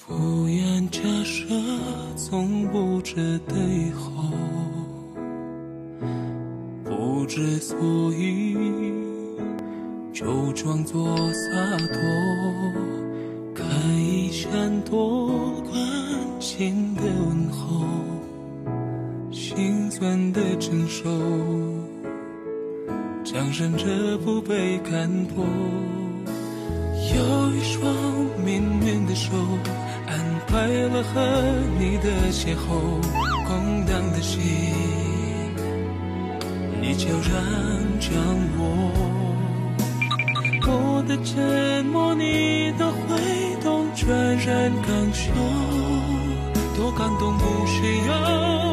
敷衍假设，从不知对后，不知所以，就装作洒脱，开一扇多关心的问候，心酸的承受，强忍着不被看破。有一双。安排了和你的邂逅，空荡的心，你悄然将握。我的沉默，你的挥动，全然感受，多感动，不需要。